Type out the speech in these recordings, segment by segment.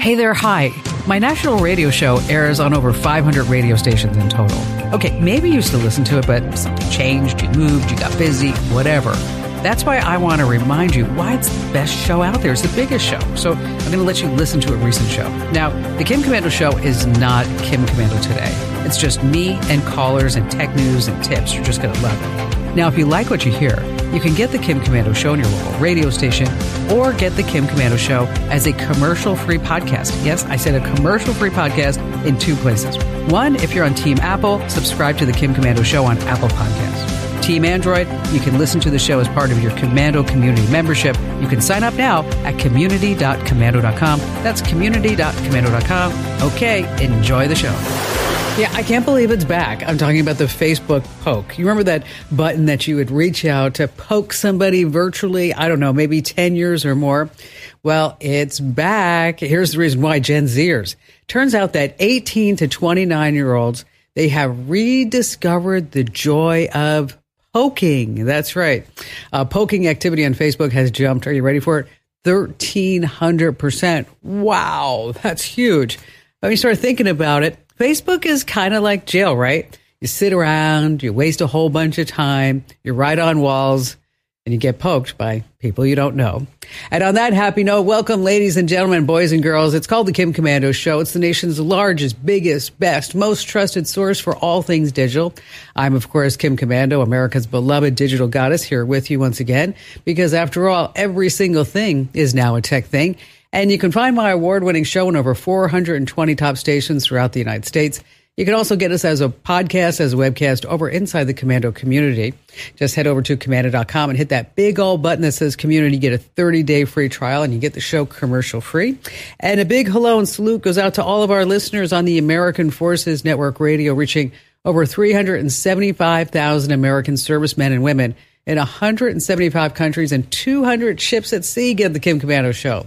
Hey there, hi. My national radio show airs on over 500 radio stations in total. Okay, maybe you still listen to it, but something changed, you moved, you got busy, whatever. That's why I want to remind you why it's the best show out there. It's the biggest show. So I'm going to let you listen to a recent show. Now, the Kim Komando show is not Kim Komando today. It's just me and callers and tech news and tips. You're just going to love it. Now, if you like what you hear, you can get the Kim Komando show on your local radio station or get the Kim Komando show as a commercial free podcast. Yes, I said a commercial free podcast in two places. One, if you're on Team Apple, subscribe to the Kim Komando show on Apple Podcasts. Team Android, you can listen to the show as part of your Komando community membership. You can sign up now at community.komando.com. That's community.komando.com. Okay, enjoy the show. Yeah, I can't believe it's back. I'm talking about the Facebook poke. You remember that button that you would reach out to poke somebody virtually? I don't know, maybe 10 years or more. Well, it's back. Here's the reason why Gen Zers. Turns out that 18 to 29 year olds, they have rediscovered the joy of poking. That's right. Uh, poking activity on Facebook has jumped. Are you ready for it? 1300%. Wow, that's huge. When you start thinking about it, Facebook is kind of like jail, right? You sit around, you waste a whole bunch of time, you write on walls, and you get poked by people you don't know. And on that happy note, welcome, ladies and gentlemen, boys and girls. It's called the Kim Komando Show. It's the nation's largest, biggest, best, most trusted source for all things digital. I'm, of course, Kim Komando, America's beloved digital goddess, here with you once again, because after all, every single thing is now a tech thing. And you can find my award winning show in over 420 top stations throughout the United States. You can also get us as a podcast, as a webcast over inside the Komando community. Just head over to komando.com and hit that big old button that says community. Get a 30 day free trial and you get the show commercial free. And a big hello and salute goes out to all of our listeners on the American Forces Network Radio, reaching over 375,000 American servicemen and women in 175 countries and 200 ships at sea. Get the Kim Komando show.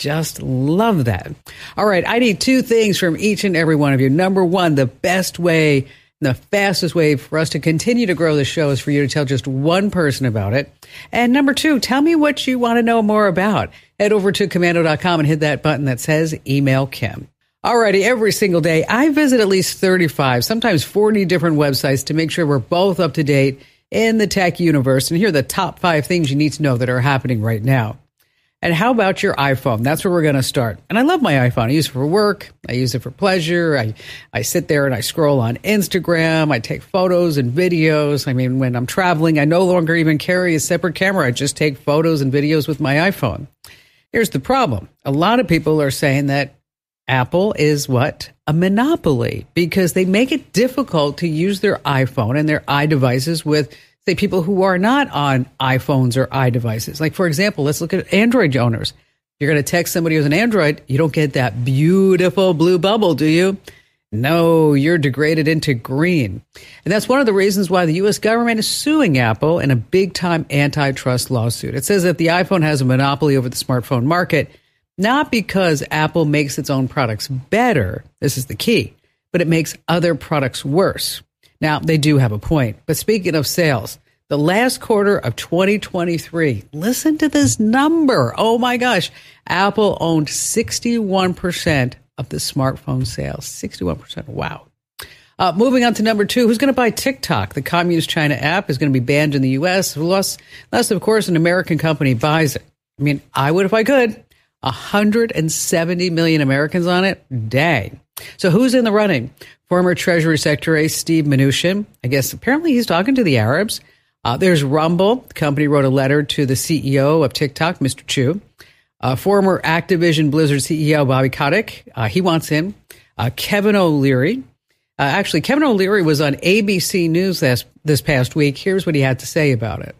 Just love that. All right. I need two things from each and every one of you. Number one, the best way, the fastest way for us to continue to grow the show is for you to tell just one person about it. And number two, tell me what you want to know more about. Head over to komando.com and hit that button that says email Kim. Alrighty, every single day I visit at least 35, sometimes 40 different websites to make sure we're both up to date in the tech universe. And here are the top five things you need to know that are happening right now. And how about your iPhone? That's where we're going to start. And I love my iPhone. I use it for work. I use it for pleasure. I, I sit there and I scroll on Instagram. I take photos and videos. I mean, when I'm traveling, I no longer even carry a separate camera. I just take photos and videos with my iPhone. Here's the problem. A lot of people are saying that Apple is what? A monopoly because they make it difficult to use their iPhone and their iDevices with people who are not on iPhones or iDevices. Like for example, let's look at Android owners. You're going to text somebody who's an Android, you don't get that beautiful blue bubble, do you? No, you're degraded into green. And that's one of the reasons why the US government is suing Apple in a big time antitrust lawsuit. It says that the iPhone has a monopoly over the smartphone market, not because Apple makes its own products better. This is the key, but it makes other products worse. Now, they do have a point. But speaking of sales, the last quarter of 2023, listen to this number. Oh my gosh. Apple owned 61% of the smartphone sales. 61%. Wow. Uh, moving on to number two, who's going to buy TikTok? The Communist China app is going to be banned in the U.S. Unless, unless, of course, an American company buys it. I mean, I would if I could. 170 million Americans on it? Dang. So who's in the running? Former Treasury Secretary Steve Mnuchin. I guess apparently he's talking to the Arabs. Uh, there's Rumble. The company wrote a letter to the CEO of TikTok, Mr. Chew. Uh, former Activision Blizzard CEO Bobby Kotick. Uh, he wants in. Uh, Kevin O'Leary. Uh, actually, Kevin O'Leary was on ABC News this, this past week. Here's what he had to say about it.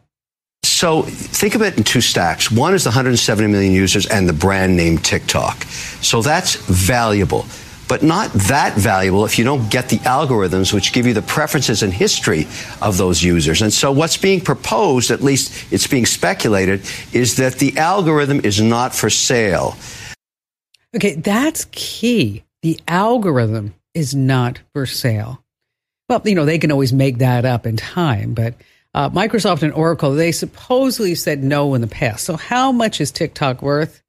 So think of it in two stacks. One is the 170 million users and the brand name TikTok. So that's valuable but not that valuable if you don't get the algorithms which give you the preferences and history of those users. And so what's being proposed, at least it's being speculated, is that the algorithm is not for sale. Okay, that's key. The algorithm is not for sale. Well, you know, they can always make that up in time, but uh, Microsoft and Oracle, they supposedly said no in the past. So how much is TikTok worth?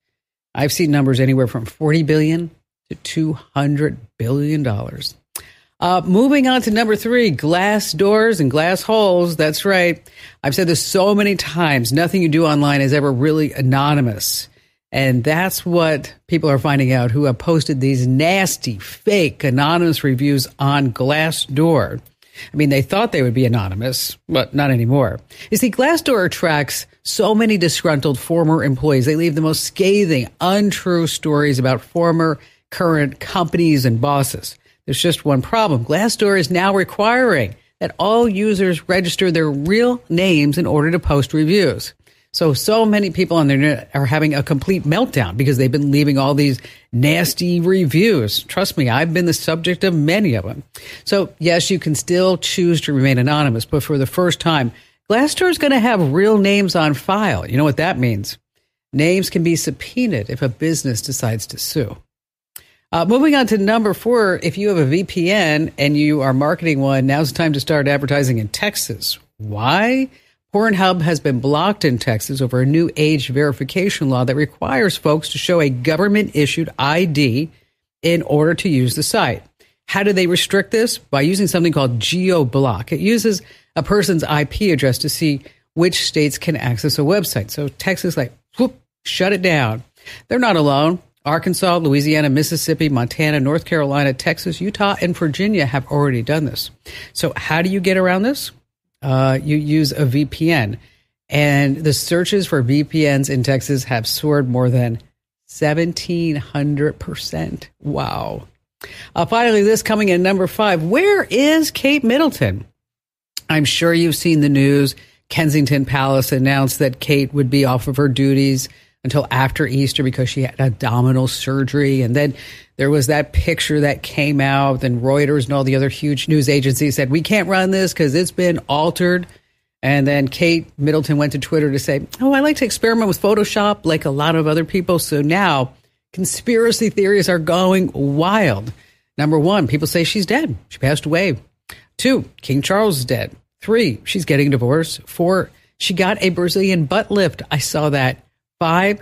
I've seen numbers anywhere from 40 billion to 200 billion dollars. Uh, moving on to number three, glass doors and glass holes. That's right. I've said this so many times. Nothing you do online is ever really anonymous. And that's what people are finding out who have posted these nasty, fake, anonymous reviews on Glassdoor. I mean, they thought they would be anonymous, but not anymore. You see, Glassdoor attracts so many disgruntled former employees. They leave the most scathing, untrue stories about former, current companies and bosses. There's just one problem. Glassdoor is now requiring that all users register their real names in order to post reviews. So, so many people on the internet are having a complete meltdown because they've been leaving all these nasty reviews. Trust me, I've been the subject of many of them. So, yes, you can still choose to remain anonymous, but for the first time, Glassdoor is going to have real names on file. You know what that means? Names can be subpoenaed if a business decides to sue. Uh, moving on to number four, if you have a VPN and you are marketing one, now's the time to start advertising in Texas. Why? Pornhub has been blocked in Texas over a new age verification law that requires folks to show a government issued ID in order to use the site. How do they restrict this? By using something called GeoBlock. It uses a person's IP address to see which states can access a website. So Texas, like, whoop, shut it down. They're not alone. Arkansas, Louisiana, Mississippi, Montana, North Carolina, Texas, Utah, and Virginia have already done this. So, how do you get around this? uh, you use a VPN. And the searches for VPNs in Texas have soared more than 1700%. Wow. Uh, finally, this coming in number five. Where is Kate Middleton? I'm sure you've seen the news. Kensington Palace announced that Kate would be off of her duties until after Easter because she had abdominal surgery. And then there was that picture that came out, and Reuters and all the other huge news agencies said, We can't run this because it's been altered. And then Kate Middleton went to Twitter to say, Oh, I like to experiment with Photoshop like a lot of other people. So now conspiracy theories are going wild. Number one, people say she's dead. She passed away. Two, King Charles is dead. Three, she's getting divorced. Four, she got a Brazilian butt lift. I saw that. Five,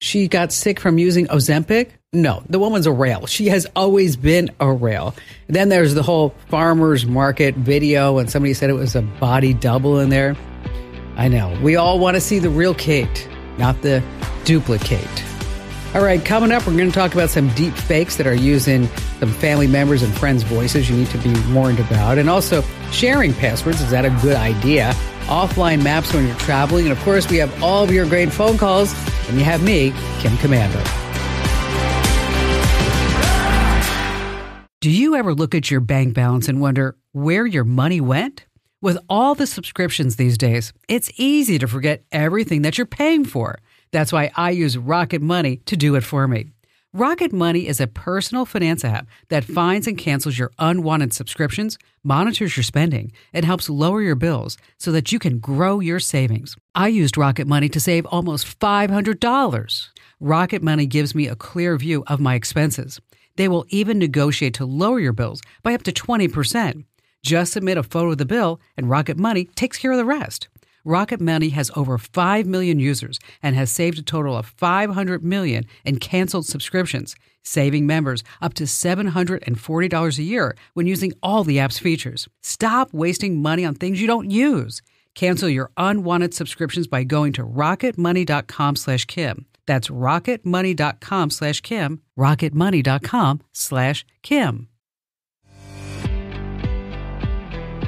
she got sick from using Ozempic. No, the woman's a rail. She has always been a rail. then there's the whole farmer's market video, and somebody said it was a body double in there. I know. We all want to see the real Kate, not the duplicate. All right, coming up, we're going to talk about some deep fakes that are using some family members and friends' voices you need to be warned about. And also, sharing passwords. Is that a good idea? offline maps when you're traveling. And of course, we have all of your great phone calls. And you have me, Kim Komando. Do you ever look at your bank balance and wonder where your money went? With all the subscriptions these days, it's easy to forget everything that you're paying for. That's why I use Rocket Money to do it for me. Rocket Money is a personal finance app that finds and cancels your unwanted subscriptions, monitors your spending, and helps lower your bills so that you can grow your savings. I used Rocket Money to save almost $500. Rocket Money gives me a clear view of my expenses. They will even negotiate to lower your bills by up to 20%. Just submit a photo of the bill, and Rocket Money takes care of the rest. Rocket Money has over 5 million users and has saved a total of 500 million in canceled subscriptions, saving members up to $740 a year when using all the app's features. Stop wasting money on things you don't use. Cancel your unwanted subscriptions by going to rocketmoney.com/kim. That's rocketmoney.com/kim, rocketmoney.com/kim.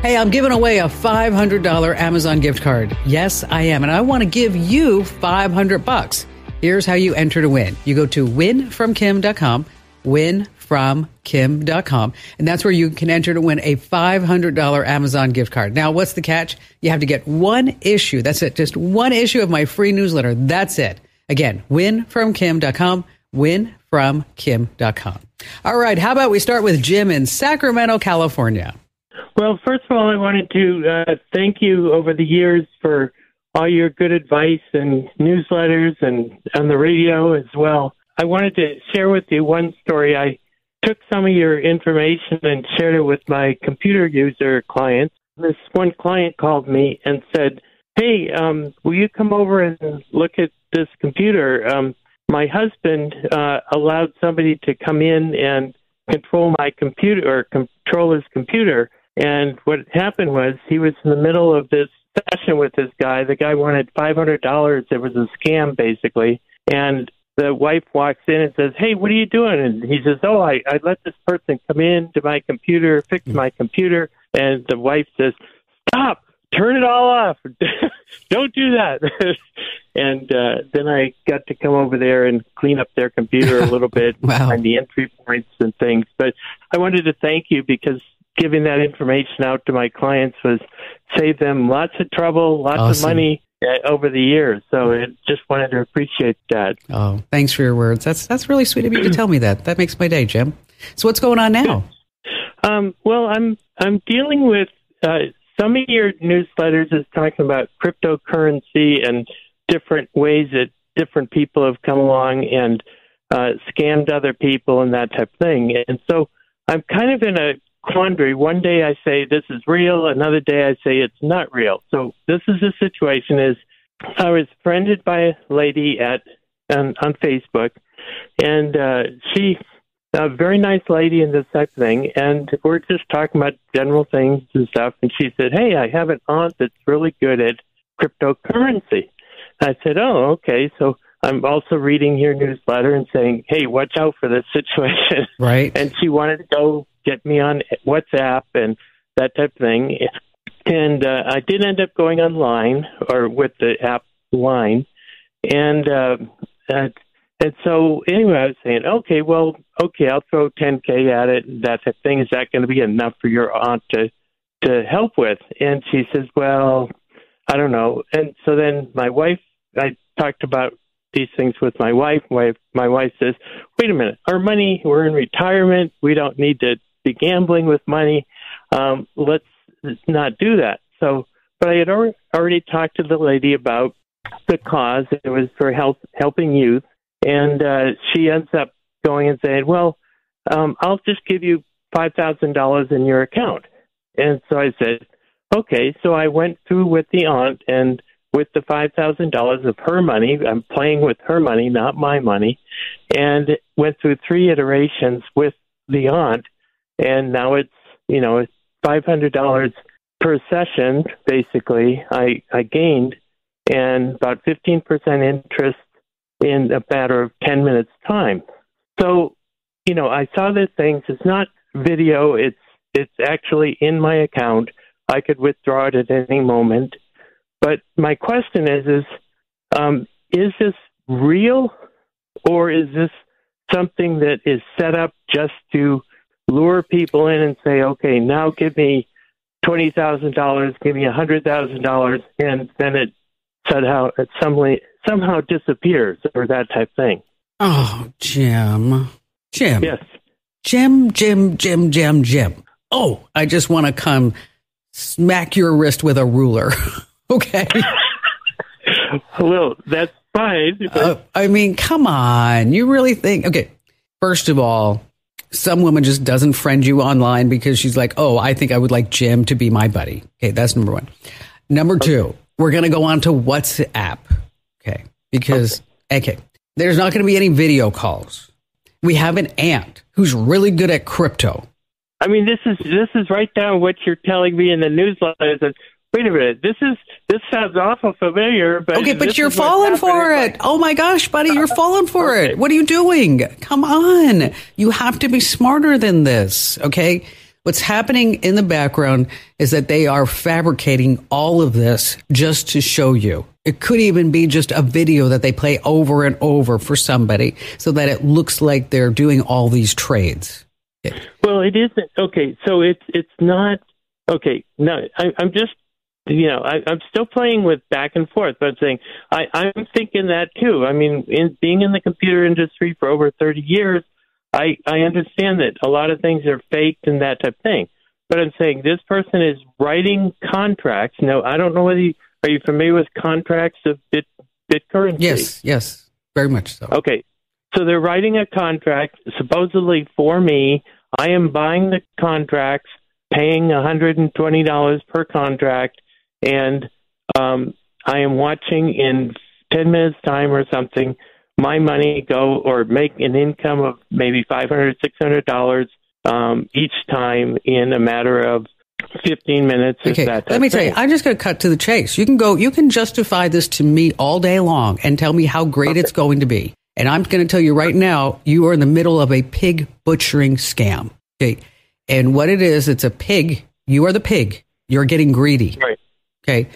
Hey, I'm giving away a $500 Amazon gift card. Yes, I am. And I want to give you 500 bucks. Here's how you enter to win. You go to winfromkim.com, winfromkim.com, and that's where you can enter to win a $500 Amazon gift card. Now, what's the catch? You have to get one issue. That's it. Just one issue of my free newsletter. That's it. Again, winfromkim.com, winfromkim.com. All right. How about we start with Jim in Sacramento, California? Well, first of all, I wanted to uh, thank you over the years for all your good advice and newsletters and on the radio as well. I wanted to share with you one story. I took some of your information and shared it with my computer user clients. This one client called me and said, Hey, um, will you come over and look at this computer? Um, my husband uh, allowed somebody to come in and control my computer or control his computer. And what happened was he was in the middle of this session with this guy. The guy wanted five hundred dollars. It was a scam basically, and the wife walks in and says, "Hey, what are you doing?" And he says, "Oh, I, I let this person come in to my computer, fix my computer." And the wife says, "Stop! Turn it all off! Don't do that!" and uh, then I got to come over there and clean up their computer a little bit, wow. find the entry points and things. But I wanted to thank you because giving that information out to my clients was save them lots of trouble, lots awesome. of money uh, over the years. So I just wanted to appreciate that. Oh, thanks for your words. That's that's really sweet of you to tell me that. That makes my day, Jim. So what's going on now? Um, well, I'm I'm dealing with uh, some of your newsletters is talking about cryptocurrency and different ways that different people have come along and uh, scammed other people and that type of thing. And so I'm kind of in a quandary. One day I say this is real, another day I say it's not real. So this is the situation: is I was friended by a lady at on, on Facebook, and uh, she a very nice lady and this type of thing, and we're just talking about general things and stuff. And she said, "Hey, I have an aunt that's really good at cryptocurrency." I said, "Oh, okay." So I'm also reading your newsletter and saying, "Hey, watch out for this situation." Right. And she wanted to go get me on WhatsApp and that type of thing. And uh, I did end up going online or with the app line, and uh, and, and so anyway, I was saying, okay, well, okay, I'll throw 10k at it. That type of thing is that going to be enough for your aunt to to help with? And she says, well, I don't know. And so then my wife, I talked about these things with my wife. My my wife says, "Wait a minute, our money. We're in retirement. We don't need to be gambling with money. Um, let's not do that. So, but I had already talked to the lady about the cause. It was for help, helping youth. And uh, she ends up going and saying, well, um, I'll just give you $5,000 in your account. And so I said, okay. So I went through with the aunt and with the $5,000 of her money, I'm playing with her money, not my money, and went through three iterations with the aunt and now it's you know it's five hundred dollars per session basically i i gained and about fifteen percent interest in a matter of ten minutes time. So you know i saw the things it's not video it's it's actually in my account. I could withdraw it at any moment. But my question is is um, is this real or is this something that is set up just to lure people in and say, okay, now give me twenty thousand dollars, give me a hundred thousand dollars, and then it somehow it somehow somehow disappears or that type thing. Oh, Jim, Jim, yes, Jim, Jim, Jim, Jim, Jim. Oh, I just want to come smack your wrist with a ruler. okay. well, that's fine. Uh, I mean, come on. You really think? Okay. First of all, some woman just doesn't friend you online because she's like, oh, I think I would like Jim to be my buddy. Okay, that's number one. Number two, we're going to go on to WhatsApp. Okay, because, okay, okay there's not going to be any video calls. We have an aunt who's really good at crypto. I mean, this is this is right down what you're telling me in the newsletter. That wait a minute, this is this sounds awful familiar, but okay, but you're falling for it. Oh my gosh, buddy, you're uh, falling for okay. it. What are you doing? Come on, you have to be smarter than this. Okay, what's happening in the background is that they are fabricating all of this just to show you. It could even be just a video that they play over and over for somebody so that it looks like they're doing all these trades. Well, it isn't. Okay, so it's it's not okay. No, I, I'm just you know, I, I'm still playing with back and forth, but I'm saying I, I'm thinking that too. I mean, in being in the computer industry for over 30 years, I, I understand that a lot of things are faked and that type of thing. But I'm saying this person is writing contracts. No, I don't know whether you, are you familiar with contracts of bit bit currency. Yes, yes, very much so. Okay, so they're writing a contract supposedly for me. I am buying the contracts, paying $120 per contract and um, I am watching in 10 minutes time or something my money go or make an income of maybe five hundred, six hundred dollars um, each time in a matter of 15 minutes. Okay, let me tell you, I'm just going to cut to the chase. You can go, you can justify this to me all day long and tell me how great okay. it's going to be. And I'm going to tell you right now, you are in the middle of a pig butchering scam. Okay. And what it is, it's a pig. You are the pig. You're getting greedy. Right. Okay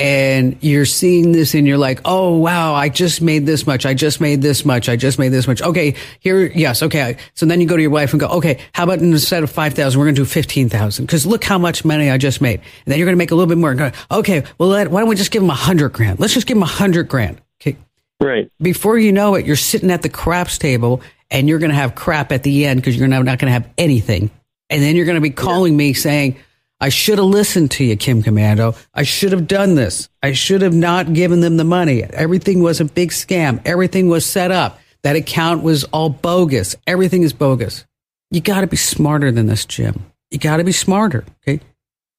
and you're seeing this and you're like, oh, wow, I just made this much. I just made this much. I just made this much. Okay, here, yes, okay. So then you go to your wife and go, okay, how about instead of 5,000, we're going to do 15,000 because look how much money I just made. And then you're going to make a little bit more. Go, okay, well, let, why don't we just give them a hundred grand? Let's just give them a hundred grand. Okay. Right. Before you know it, you're sitting at the craps table and you're going to have crap at the end because you're not, not going to have anything. And then you're going to be calling yeah. me saying, I should have listened to you, Kim Komando. I should have done this. I should have not given them the money. Everything was a big scam. Everything was set up. That account was all bogus. Everything is bogus. You got to be smarter than this, Jim. You got to be smarter. Okay.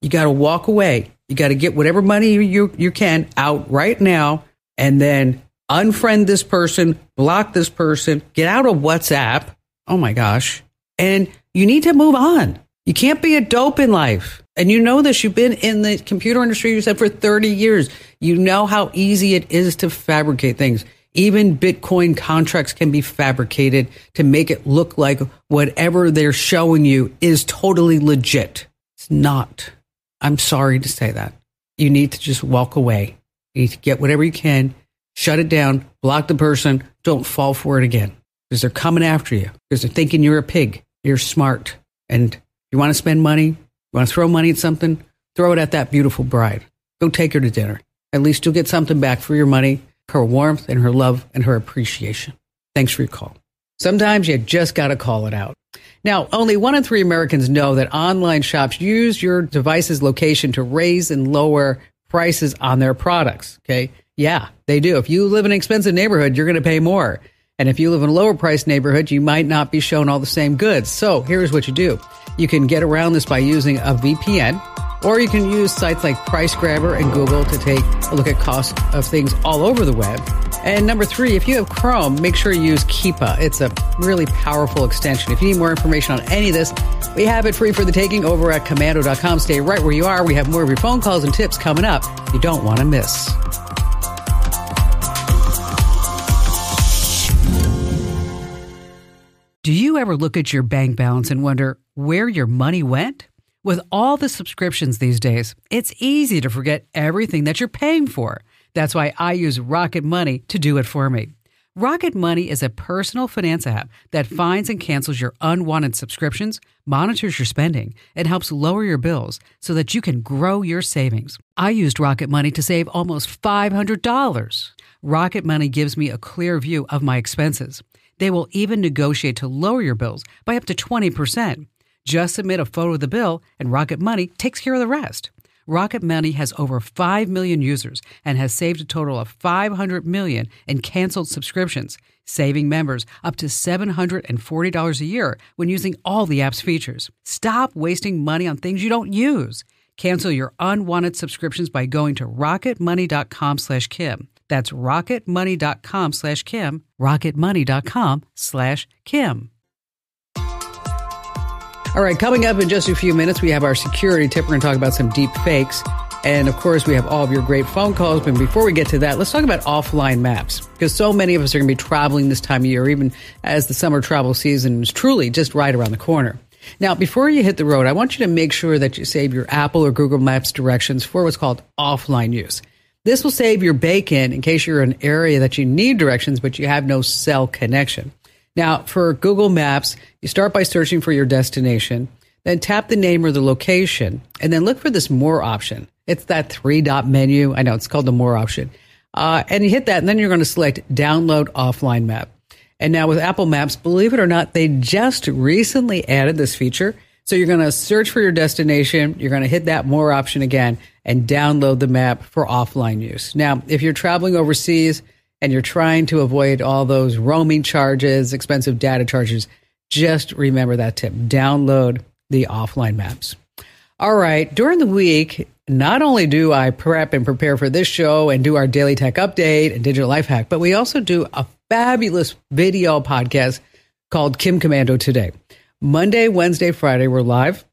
You got to walk away. You got to get whatever money you, you can out right now and then unfriend this person, block this person, get out of WhatsApp. Oh my gosh. And you need to move on. You can't be a dope in life. And you know this. You've been in the computer industry, you said, for 30 years. You know how easy it is to fabricate things. Even Bitcoin contracts can be fabricated to make it look like whatever they're showing you is totally legit. It's not. I'm sorry to say that. You need to just walk away. You need to get whatever you can, shut it down, block the person, don't fall for it again because they're coming after you because they're thinking you're a pig. You're smart. And you want to spend money? You want to throw money at something? Throw it at that beautiful bride. Go take her to dinner. At least you'll get something back for your money, her warmth and her love and her appreciation. Thanks for your call. Sometimes you just got to call it out. Now, only one in three Americans know that online shops use your device's location to raise and lower prices on their products. Okay. Yeah, they do. If you live in an expensive neighborhood, you're going to pay more. And if you live in a lower price neighborhood, you might not be shown all the same goods. So here's what you do. You can get around this by using a VPN, or you can use sites like PriceGrabber and Google to take a look at cost of things all over the web. And number three, if you have Chrome, make sure you use Keepa. It's a really powerful extension. If you need more information on any of this, we have it free for the taking over at komando.com. Stay right where you are. We have more of your phone calls and tips coming up you don't want to miss. Do you ever look at your bank balance and wonder where your money went? With all the subscriptions these days, it's easy to forget everything that you're paying for. That's why I use Rocket Money to do it for me. Rocket Money is a personal finance app that finds and cancels your unwanted subscriptions, monitors your spending, and helps lower your bills so that you can grow your savings. I used Rocket Money to save almost $500. Rocket Money gives me a clear view of my expenses. They will even negotiate to lower your bills by up to 20%. Just submit a photo of the bill, and Rocket Money takes care of the rest. Rocket Money has over 5 million users and has saved a total of 500 million in canceled subscriptions, saving members up to $740 a year when using all the app's features. Stop wasting money on things you don't use. Cancel your unwanted subscriptions by going to rocketmoney.com/kim. That's rocketmoney.com slash Kim, rocketmoney.com slash Kim. All right, coming up in just a few minutes, we have our security tip. We're going to talk about some deep fakes. And of course, we have all of your great phone calls. But before we get to that, let's talk about offline maps because so many of us are going to be traveling this time of year, even as the summer travel season is truly just right around the corner. Now, before you hit the road, I want you to make sure that you save your Apple or Google Maps directions for what's called offline use. This will save your bacon in case you're in an area that you need directions, but you have no cell connection. Now, for Google Maps, you start by searching for your destination, then tap the name or the location, and then look for this More option. It's that three dot menu. I know it's called the More option. Uh, and you hit that, and then you're going to select Download Offline Map. And now with Apple Maps, believe it or not, they just recently added this feature. So you're going to search for your destination. You're going to hit that more option again and download the map for offline use. Now, if you're traveling overseas and you're trying to avoid all those roaming charges, expensive data charges, just remember that tip. Download the offline maps. All right. During the week, not only do I prep and prepare for this show and do our daily tech update and digital life hack, but we also do a fabulous video podcast called Kim Komando Today. Monday, Wednesday, Friday, we're live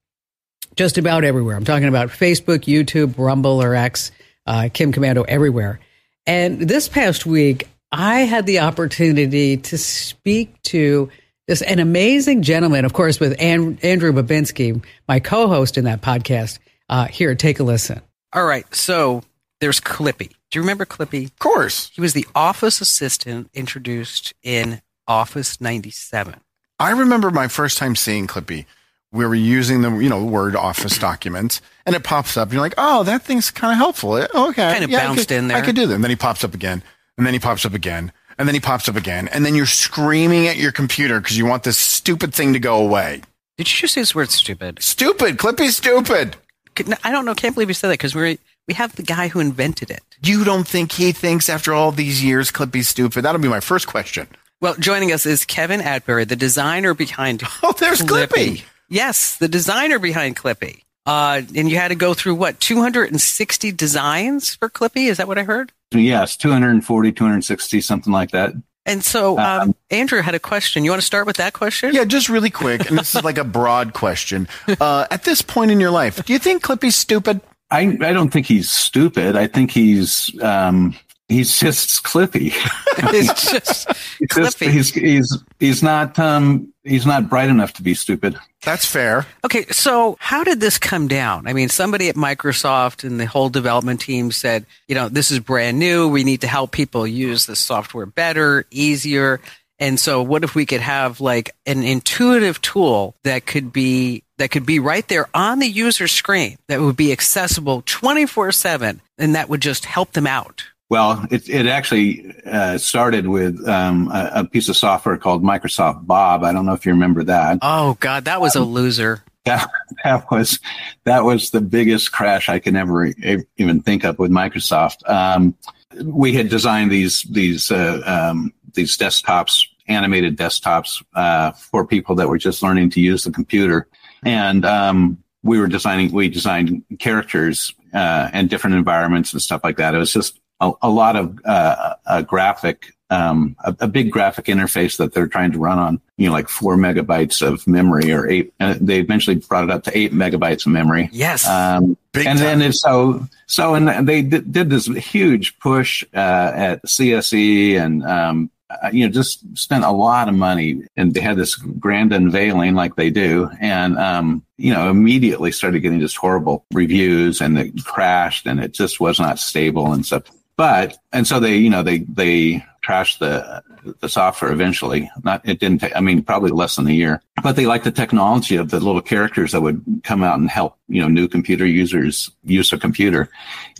just about everywhere. I'm talking about Facebook, YouTube, Rumble, or X, uh, Kim Komando, everywhere. And this past week, I had the opportunity to speak to this an amazing gentleman, of course, with An- Andrew Babinski, my co-host in that podcast. Uh, here, take a listen. All right, so there's Clippy. Do you remember Clippy? Of course. He was the office assistant introduced in Office 97. I remember my first time seeing Clippy. We were using the, you know, Word Office documents, and it pops up. And you're like, oh, that thing's kind of helpful. Oh, okay, Kind of bounced could, in there. I could do that. And then he pops up again, and then he pops up again, and then he pops up again, and then you're screaming at your computer because you want this stupid thing to go away. Did you just use the word stupid? Stupid, Clippy's stupid. I don't know. Can't believe you said that because we we have the guy who invented it. You don't think he thinks after all these years Clippy's stupid? That'll be my first question. Well, joining us is Kevan Atteberry, the designer behind Oh, there's Clippy. Yes, the designer behind Clippy. Uh, and you had to go through what 260 designs for Clippy? Is that what I heard? Yes, 240, 260, something like that. And so um, Andrew had a question. You want to start with that question? Yeah, just really quick, and this is like a broad question. Uh, at this point in your life, do you think Clippy's stupid? I, I don't think he's stupid. I think he's um, he's just Clippy. it's just He's, just- Clippy. he's he's he's not um, he's not bright enough to be stupid. That's fair. Okay, so how did this come down? I mean, somebody at Microsoft and the whole development team said, you know, this is brand new. We need to help people use the software better, easier. And so what if we could have like an intuitive tool that could be that could be right there on the user screen that would be accessible 24/7 and that would just help them out. Well, it it actually uh, started with um, a, a piece of software called Microsoft Bob. I don't know if you remember that. Oh god, that was a loser. that, that was that was the biggest crash I can ever even think of with Microsoft. Um, we had designed these these uh, um, these desktops, animated desktops, uh, for people that were just learning to use the computer, and um, we were designing we designed characters uh, and different environments and stuff like that. It was just a, a lot of uh, a graphic um, a, a big graphic interface that they're trying to run on, you know, like four megabytes of memory or eight. And they eventually brought it up to eight megabytes of memory. Yes. Um, and time. then it's so so, and they did, did this huge push uh, at CSE, and um, uh, you know, just spent a lot of money, and they had this grand unveiling like they do, and um, you know, immediately started getting just horrible reviews, and it crashed, and it just was not stable and stuff. But and so they, you know, they they trashed the the software eventually. Not it didn't take. I mean, probably less than a year. But they liked the technology of the little characters that would come out and help you know new computer users use a computer.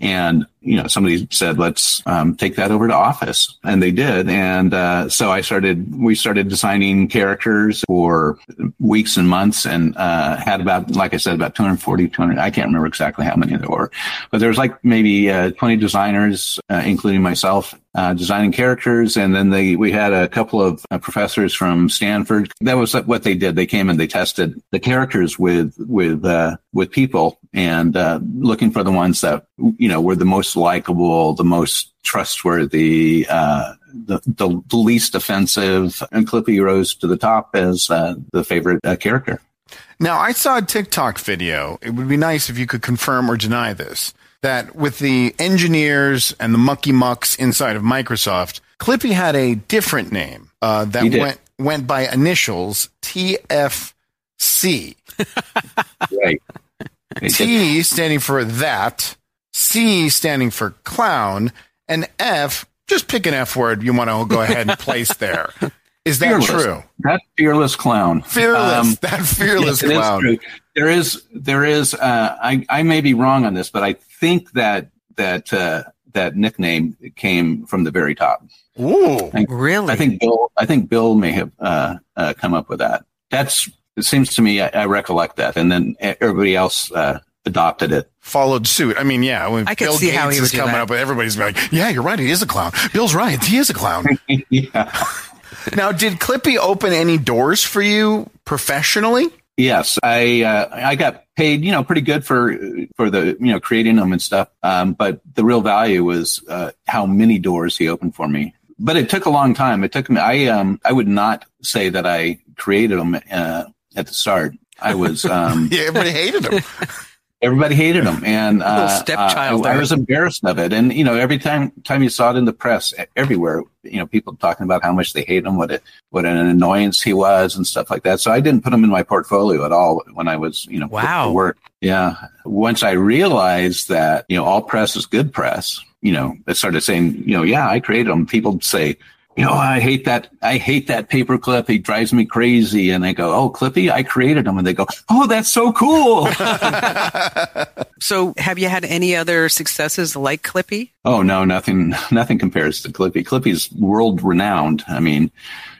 And you know, somebody said, let's um, take that over to Office, and they did. And uh, so I started. We started designing characters for weeks and months, and uh, had about, like I said, about 240, 200. I can't remember exactly how many there were, but there was like maybe uh, 20 designers, uh, including myself, uh, designing characters. And then they, we had a couple of uh, professors from Stanford. That was what they did. They came and they tested the characters with, with, uh, with people and, uh, looking for the ones that, you know, were the most likable, the most trustworthy, uh, the, the least offensive and Clippy rose to the top as, uh, the favorite uh, character. Now, I saw a TikTok video. It would be nice if you could confirm or deny this. That with the engineers and the mucky mucks inside of Microsoft, Clippy had a different name uh, that went went by initials TFC. Right. T standing for that, C standing for clown, and F, just pick an F word you want to go ahead and place there. Is that Fearless. true? That fearless clown. Fearless. Um, that fearless Yes, clown. true. There is, there is. Uh, I, I may be wrong on this, but I think that that uh, that nickname came from the very top. Ooh. Really? I think Bill. I think Bill may have uh, uh, come up with that. That's. It seems to me. I, I recollect that, and then everybody else uh, adopted it. followed suit. I mean, yeah, when I could Bill see Gates how he is would do coming that. up, with everybody's like, "Yeah, you're right. He is a clown. Bill's right. He is a clown." yeah. now, did Clippy open any doors for you professionally? Yes, I uh, I got paid, you know, pretty good for for the you know creating them and stuff. Um, but the real value was uh, how many doors he opened for me. but it took a long time. It took me. I um I would not say that I created them uh, at the start. I was um yeah, everybody hated him. everybody hated him, and uh, stepchild uh, I, I, was embarrassed of it. And you know, every time time you saw it in the press, everywhere, you know, people talking about how much they hate him, what it, what an annoyance he was, and stuff like that. So I didn't put him in my portfolio at all when I was, you know, wow. work. Yeah. Once I realized that, you know, all press is good press, you know, I started saying, you know, yeah, I created them. People say, you know, I hate that. I hate that paperclip. He drives me crazy. And I go, oh, Clippy, I created him. And they go, oh, that's so cool. so, have you had any other successes like Clippy? Oh no, nothing. Nothing compares to Clippy. Clippy's world renowned. I mean,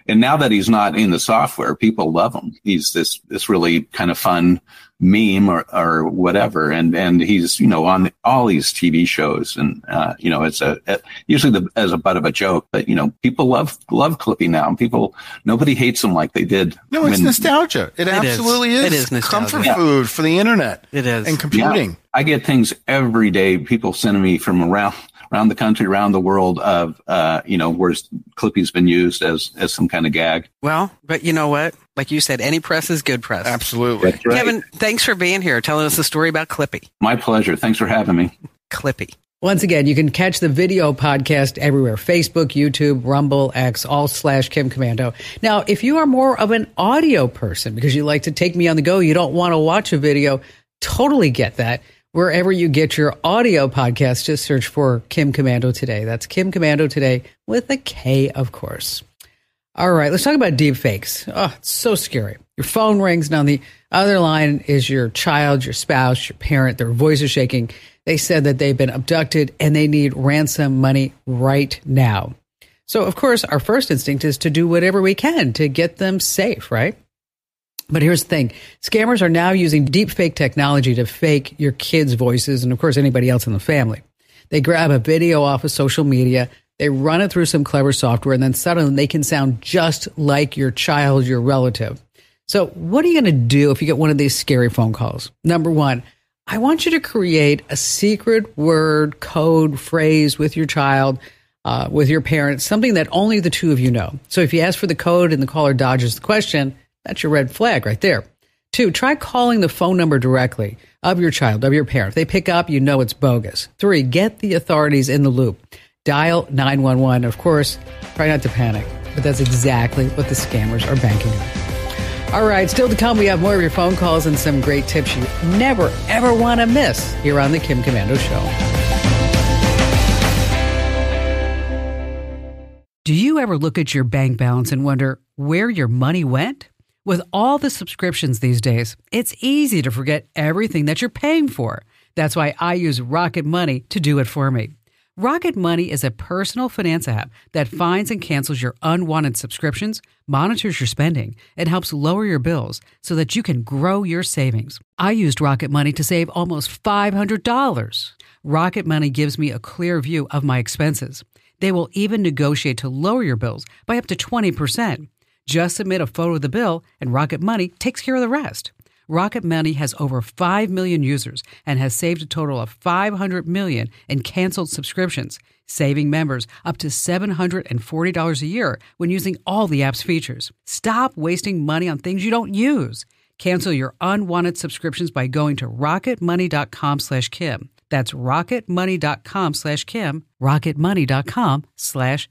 and now that he's not in the software, people love him. He's this this really kind of fun meme or, or whatever. And, and he's, you know, on all these TV shows and, uh, you know, it's a, a, usually the, as a butt of a joke, but you know, people love, love Clippy now. People, nobody hates him like they did. No, it's when, nostalgia. It, it absolutely is. is. It is nostalgia. Comfort food for the internet. It is. And computing. Yeah. I get things every day. People sending me from around around the country, around the world of, uh, you know, where Clippy's been used as, as some kind of gag. Well, but you know what? Like you said, any press is good press. Absolutely. Right. Kevan, thanks for being here, telling us the story about Clippy. My pleasure. Thanks for having me. Clippy. Once again, you can catch the video podcast everywhere Facebook, YouTube, Rumble, X, all slash Kim Komando. Now, if you are more of an audio person because you like to take me on the go, you don't want to watch a video, totally get that. Wherever you get your audio podcast, just search for Kim Komando today. That's Kim Komando today with a K, of course. All right, let's talk about deep fakes. Oh, it's so scary. Your phone rings, and on the other line is your child, your spouse, your parent. Their voice is shaking. They said that they've been abducted and they need ransom money right now. So, of course, our first instinct is to do whatever we can to get them safe, right? But here's the thing scammers are now using deep fake technology to fake your kids' voices and, of course, anybody else in the family. They grab a video off of social media, they run it through some clever software, and then suddenly they can sound just like your child, your relative. So, what are you going to do if you get one of these scary phone calls? Number one, I want you to create a secret word, code, phrase with your child, uh, with your parents, something that only the two of you know. So, if you ask for the code and the caller dodges the question, that's your red flag right there. Two, try calling the phone number directly of your child, of your parent. If they pick up, you know it's bogus. Three, get the authorities in the loop. Dial 911. Of course, try not to panic, but that's exactly what the scammers are banking on. All right, still to come, we have more of your phone calls and some great tips you never, ever want to miss here on The Kim Komando Show. Do you ever look at your bank balance and wonder where your money went? With all the subscriptions these days, it's easy to forget everything that you're paying for. That's why I use Rocket Money to do it for me. Rocket Money is a personal finance app that finds and cancels your unwanted subscriptions, monitors your spending, and helps lower your bills so that you can grow your savings. I used Rocket Money to save almost $500. Rocket Money gives me a clear view of my expenses. They will even negotiate to lower your bills by up to 20%. Just submit a photo of the bill, and Rocket Money takes care of the rest. Rocket Money has over 5 million users and has saved a total of 500 million in canceled subscriptions, saving members up to $740 a year when using all the app's features. Stop wasting money on things you don't use. Cancel your unwanted subscriptions by going to rocketmoney.com/kim. That's rocketmoney.com slash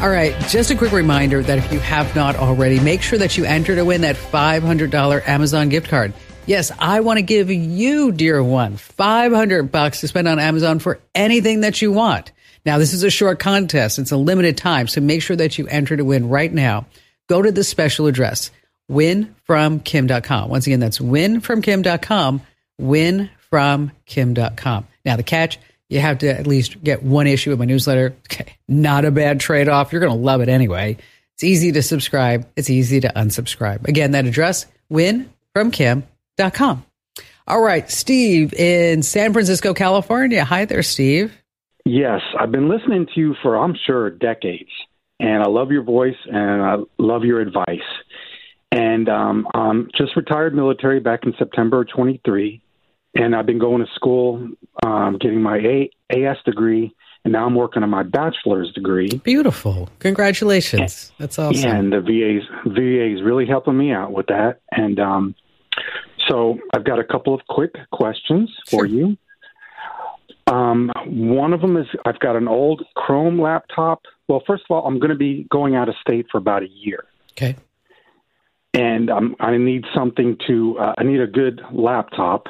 All right, just a quick reminder that if you have not already, make sure that you enter to win that $500 Amazon gift card. Yes, I want to give you, dear one, 500 bucks to spend on Amazon for anything that you want. Now, this is a short contest. It's a limited time, so make sure that you enter to win right now. Go to the special address, winfromkim.com. Once again, that's winfromkim.com winfromkim.com. Now, the catch, you have to at least get one issue of my newsletter. Okay, not a bad trade off. You're going to love it anyway. It's easy to subscribe, it's easy to unsubscribe. Again, that address, winfromkim.com. All right, Steve in San Francisco, California. Hi there, Steve. Yes, I've been listening to you for, I'm sure, decades. And I love your voice and I love your advice. And um, I'm just retired military back in September 23 and I've been going to school, um, getting my A- AS degree and now I'm working on my bachelor's degree. Beautiful. Congratulations. That's awesome. Yeah, and the VA's VA is really helping me out with that. And um, so I've got a couple of quick questions Sure. for you. Um, one of them is I've got an old Chrome laptop. Well, first of all, I'm going to be going out of state for about a year, Okay. and um, I need something to. Uh, I need a good laptop.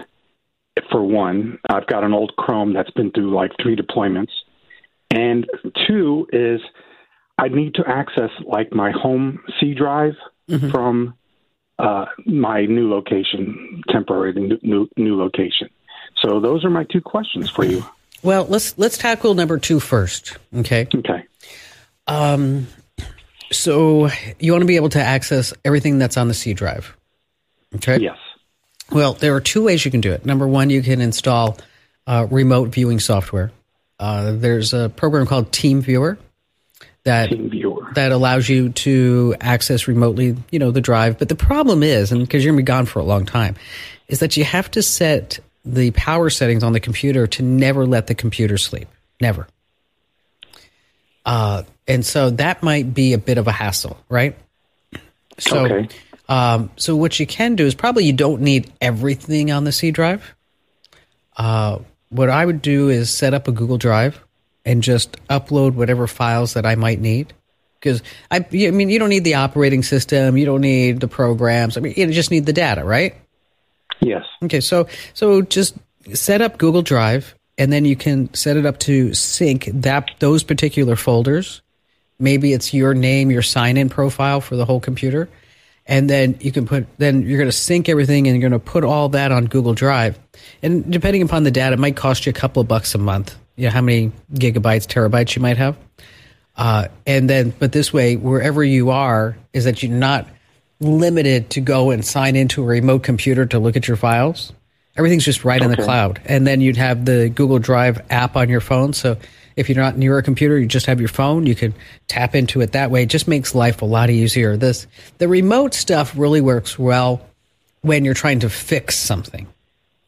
For one, I've got an old Chrome that's been through like three deployments, and two is I need to access like my home C drive from uh, my new location, temporary new, new new location. So those are my two questions for you. Well, let's let's tackle number two first. Okay. Okay. Um, so you want to be able to access everything that's on the C drive. Okay. Yes. Well, there are two ways you can do it. Number one, you can install uh, remote viewing software. Uh, there's a program called TeamViewer that Team viewer. that allows you to access remotely, you know, the drive. But the problem is, and because you're gonna be gone for a long time, is that you have to set the power settings on the computer to never let the computer sleep. Never. Uh, and so that might be a bit of a hassle, right? So, Okay. Um, so what you can do is probably you don't need everything on the C drive. Uh, what I would do is set up a Google Drive and just upload whatever files that I might need. Because I, I mean, you don't need the operating system, you don't need the programs. I mean, you just need the data, right? Yes. Okay, so so just set up Google Drive, and then you can set it up to sync that those particular folders. Maybe it's your name, your sign-in profile for the whole computer, and then you can put. Then you're going to sync everything, and you're going to put all that on Google Drive. And depending upon the data, it might cost you a couple of bucks a month. You know how many gigabytes, terabytes you might have. Uh, and then, but this way, wherever you are, is that you're not limited to go and sign into a remote computer to look at your files. Everything's just right in the cloud. And then you'd have the Google Drive app on your phone. So if you're not near a computer, you just have your phone. You can tap into it that way. It just makes life a lot easier. This the remote stuff really works well when you're trying to fix something.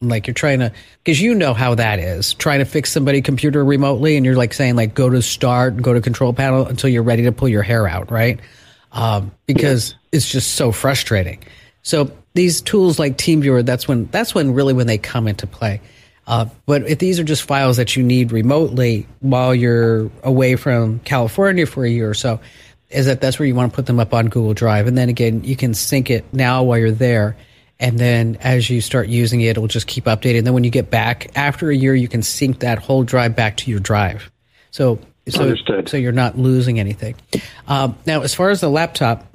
Like you're trying to, because you know how that is, trying to fix somebody computer remotely, and you're like saying like go to start, go to control panel until you're ready to pull your hair out, right? Um, because it's just so frustrating. So these tools like TeamViewer, that's when that's when really when they come into play. Uh, but if these are just files that you need remotely while you're away from California for a year or so, is that that's where you want to put them up on Google Drive, and then again you can sync it now while you're there, and then as you start using it, it'll just keep updating. And then when you get back after a year, you can sync that whole drive back to your drive. So so Understood. so you're not losing anything. Um, now, as far as the laptop,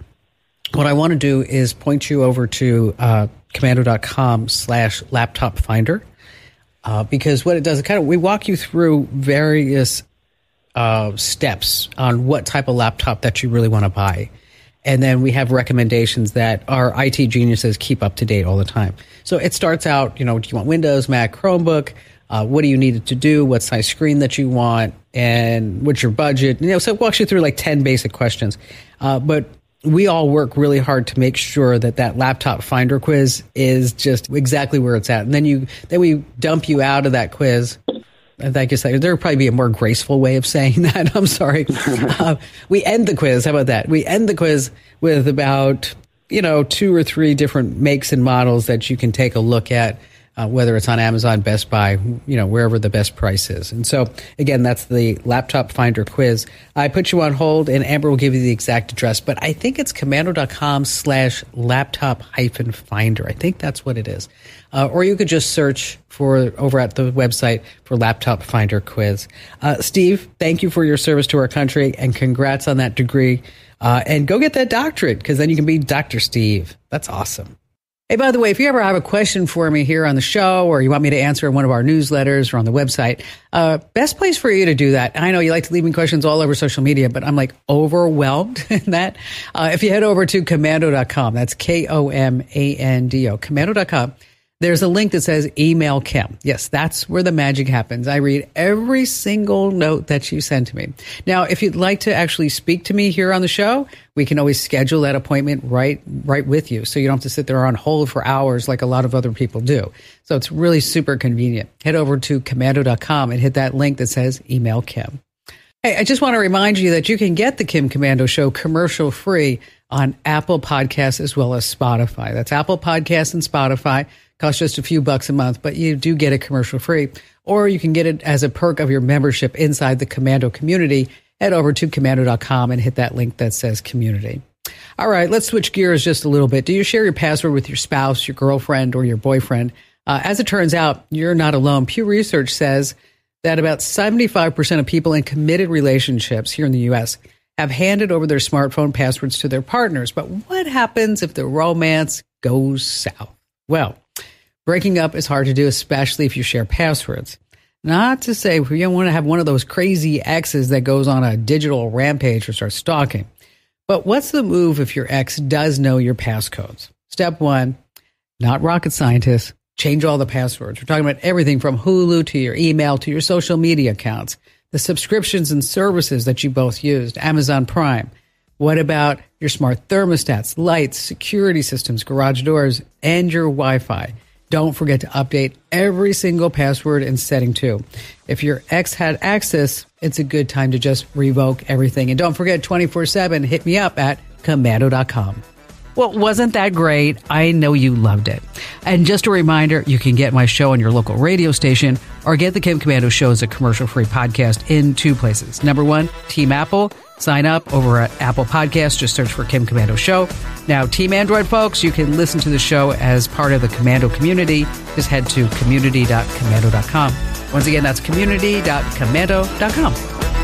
what I want to do is point you over to uh, komando.com slash laptop finder uh, because what it does, it kind of we walk you through various uh, steps on what type of laptop that you really want to buy. And then we have recommendations that our IT geniuses keep up to date all the time. So it starts out, you know, do you want Windows, Mac, Chromebook? Uh, what do you need it to do? What size screen that you want? And what's your budget? You know, so it walks you through like 10 basic questions. Uh, but we all work really hard to make sure that that laptop finder quiz is just exactly where it's at. And then you, then we dump you out of that quiz I guess that, there would probably be a more graceful way of saying that. I'm sorry. uh, we end the quiz. How about that? We end the quiz with about, you know, two or three different makes and models that you can take a look at, uh, whether it's on Amazon, Best Buy, you know, wherever the best price is. And so, again, that's the laptop finder quiz. I put you on hold and Amber will give you the exact address, but I think it's komando.com slash laptop hyphen finder. I think that's what it is. Uh, or you could just search for over at the website for laptop finder quiz. Uh, Steve, thank you for your service to our country and congrats on that degree. Uh, and go get that doctorate because then you can be Dr. Steve. That's awesome. Hey, by the way, if you ever have a question for me here on the show or you want me to answer in one of our newsletters or on the website, uh, best place for you to do that. I know you like to leave me questions all over social media, but I'm like overwhelmed in that. Uh, if you head over to komando.com, that's K O M A N D O, komando.com, there's a link that says email Kim. Yes, that's where the magic happens. I read every single note that you send to me. Now, if you'd like to actually speak to me here on the show, we can always schedule that appointment right, right with you. So you don't have to sit there on hold for hours like a lot of other people do. So it's really super convenient. Head over to komando.com and hit that link that says email Kim. Hey, I just want to remind you that you can get the Kim Komando show commercial free on Apple Podcasts as well as Spotify. That's Apple Podcasts and Spotify. Costs just a few bucks a month, but you do get it commercial free. Or you can get it as a perk of your membership inside the Komando community. Head over to komando.com and hit that link that says community. All right, let's switch gears just a little bit. Do you share your password with your spouse, your girlfriend, or your boyfriend? Uh, as it turns out, you're not alone. Pew Research says that about 75% of people in committed relationships here in the U.S. have handed over their smartphone passwords to their partners. But what happens if the romance goes south? Well, breaking up is hard to do, especially if you share passwords. Not to say you don't want to have one of those crazy exes that goes on a digital rampage or starts stalking. But what's the move if your ex does know your passcodes? Step one, not rocket scientists, change all the passwords. We're talking about everything from Hulu to your email to your social media accounts, the subscriptions and services that you both used, Amazon Prime. What about your smart thermostats, lights, security systems, garage doors, and your Wi Fi? Don't forget to update every single password and setting too. If your ex had access, it's a good time to just revoke everything. And don't forget 24 7, hit me up at komando.com. Well, wasn't that great? I know you loved it. And just a reminder, you can get my show on your local radio station or get the Kim Komando show as a commercial free podcast in two places. Number one, Team Apple. Sign up over at Apple Podcasts. Just search for Kim Komando Show. Now, Team Android folks, you can listen to the show as part of the Komando community. Just head to community.komando.com. Once again, that's community.komando.com.